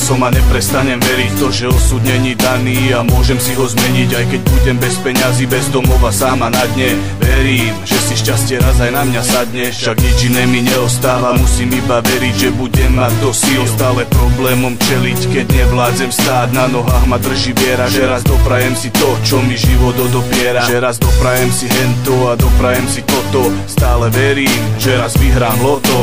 som a neprestanem veriť to, že osud není daný a môžem si ho zmeniť Aj keď budem bez peňazí, bez domova, sama na dne. Verím, že si šťastie raz aj na mňa sadne Však nič iné mi neostáva, musím iba veriť, že budem mať do síl Stále problémom čeliť, keď nevládzem stáť. Na nohách ma drží viera, že raz doprajem si to, čo mi život odopiera. Že raz doprajem si hento a doprajem si toto. Stále verím, že raz vyhrám loto.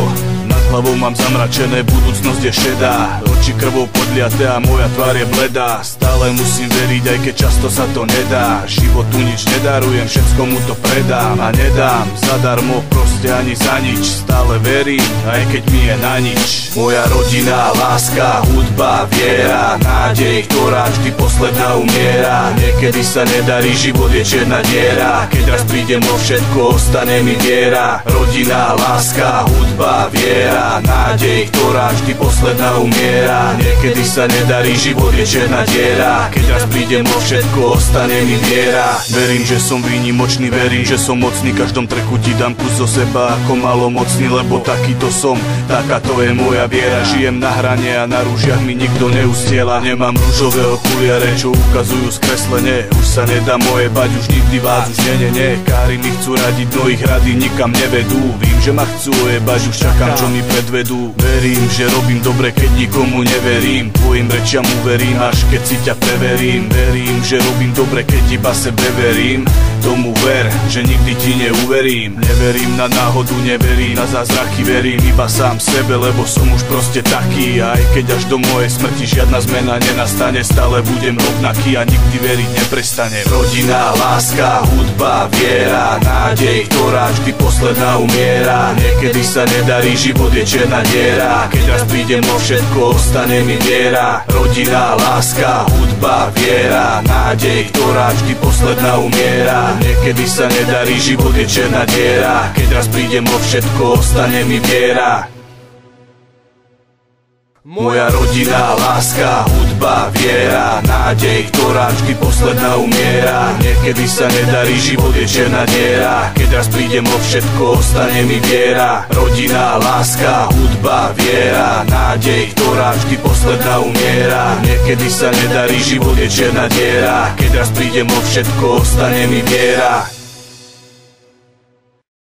Nad hlavou mám zamračené, budúcnosť je šedá Oči krvou podliaté a moja tvár je bledá. Stále musím veriť, aj keď často sa to nedá. Životu nič nedarujem, všetko mu to predám. A nedám zadarmo, proste ani za nič. Stále verím, aj keď mi je na nič. Moja rodina, láska, hudba, viera Nádej, ktorá vždy posledná umiera. Niekedy sa nedarí, život je černá diera. Keď raz prídem o všetko, ostane mi viera Rodina, láska, hudba, viera viera Nádej, ktorá vždy posledná umiera. Niekedy sa nedarí, život je černá diera. Keď raz prídem o všetko, ostane mi viera. Verím, že som výnimočný, verím, že som mocný. Každom treku ti dám kus zo seba ako malomocný Lebo takýto som, taká to je moja viera. Žijem na hrane a na rúžiach mi nikto neustiela. Nemám rúžové okuliare, čo ukazujú skreslenie. Už sa nedá moje bať, už nikdy vás už nie, nie, nie. Kári mi chcú radiť, no ich rady nikam nevedú. Vím, že ma chcú ojebať, už čakám, čo mi predvedú Verím, že robím dobre, keď nikomu neverím. Tvojim rečiam uverím, až keď si ťa preverím. Verím, že robím dobre, keď iba sebe verím. Tomu ver, že nikdy ti neuverím. Neverím na náhodu, neverím na zázraky Verím iba sám sebe, lebo som už proste taký. Aj keď až do mojej smrti žiadna zmena nenastane Stále budem rovnaký a nikdy veriť neprestane. Rodina, láska, hudba, viera Nádej, ktorá vždy posledná umiera. Niekedy sa nedarí život je černá diera. Keď raz prídem o všetko, ostane mi viera Rodina, láska, hudba, viera. Nádej, ktorá vždy posledná umiera. Niekedy sa nedarí, život je černá diera. Keď raz prídem o všetko, ostane mi viera moja rodina, láska, hudba, viera Nádej, ktorá vždy posledná umiera. Niekedy sa nedarí, život je černá diera. Keď raz prídem o všetko, ostane mi viera. Rodina, láska, hudba, viera Nádej, ktorá vždy posledná umiera. Niekedy sa nedarí, život je černá diera. Keď raz prídem o všetko, ostane mi viera